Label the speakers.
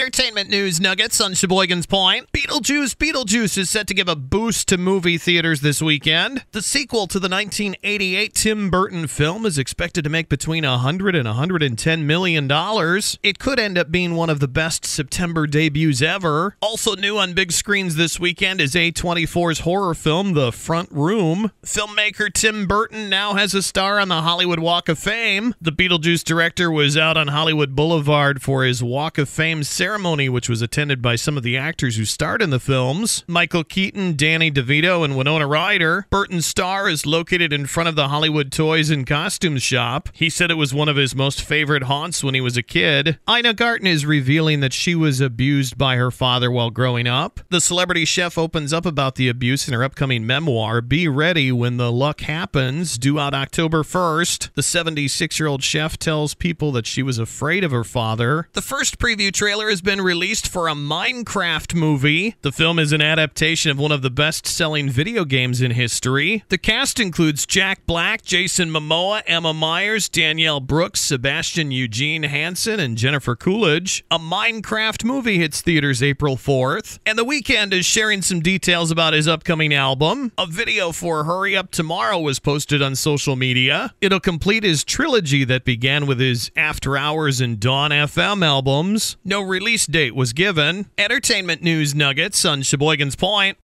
Speaker 1: Entertainment news nuggets on Sheboygan's Point. Beetlejuice Beetlejuice is set to give a boost to movie theaters this weekend. The sequel to the 1988 Tim Burton film is expected to make between 100 and 110 million dollars. It could end up being one of the best September debuts ever. Also new on big screens this weekend is A24's horror film The Front Room. Filmmaker Tim Burton now has a star on the Hollywood Walk of Fame. The Beetlejuice director was out on Hollywood Boulevard for his Walk of Fame ceremony, which was attended by some of the actors who starred in the films Michael Keaton, Danny DeVito, and Winona Ryder. Burton's star is located in front of the Hollywood Toys and Costumes shop. He said it was one of his most favorite haunts when he was a kid. Ina Garten is revealing that she was abused by her father while growing up. The celebrity chef opens up about the abuse in her upcoming memoir, Be Ready When the Luck Happens, due out October 1st. The 76 year old chef tells people that she was afraid of her father. The first preview trailer has been released for a Minecraft movie. The film is an adaptation of one of the best selling video games in history. The cast includes Jack Black, Jason Momoa, Emma Myers, Danielle Brooks, Sebastian Eugene Hansen, and Jennifer Coolidge. A Minecraft movie hits theaters April 4th. And The Weeknd is sharing some details about his upcoming album. A video for Hurry Up Tomorrow was posted on social media. It'll complete his trilogy that began with his After Hours and Dawn FM albums. No release date was given. Entertainment news nuggets on Sheboygan's Point.